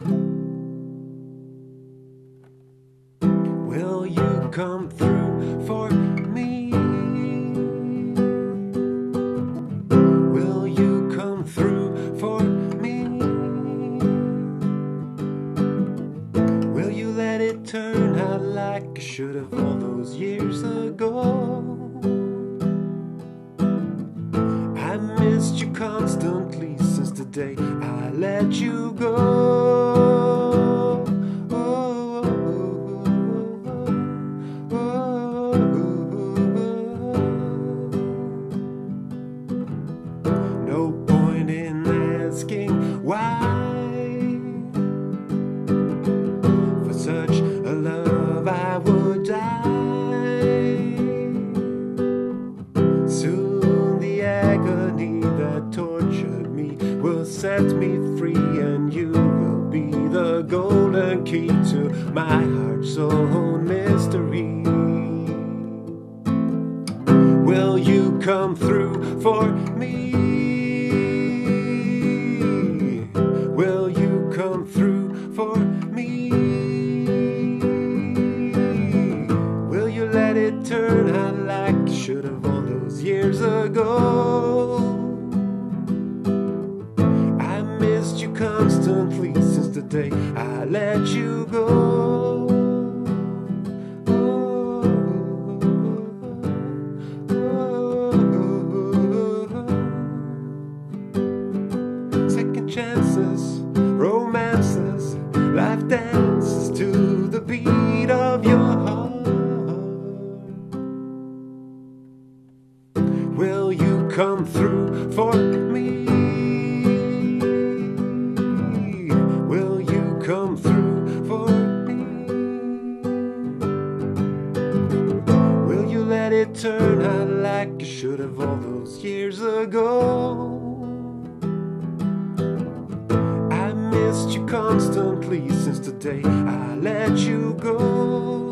Will you come through for me? Will you come through for me? Will you let it turn out like I should have all those years ago? I missed you constantly since the day I let you go. Soon the agony that tortured me will set me free, and you will be the golden key to my heart's own mystery. Will you come through for me? I missed you constantly since the day I let you go. Come through for me? Will you come through for me? Will you let it turn out like you should have all those years ago? I missed you constantly since the day I let you go.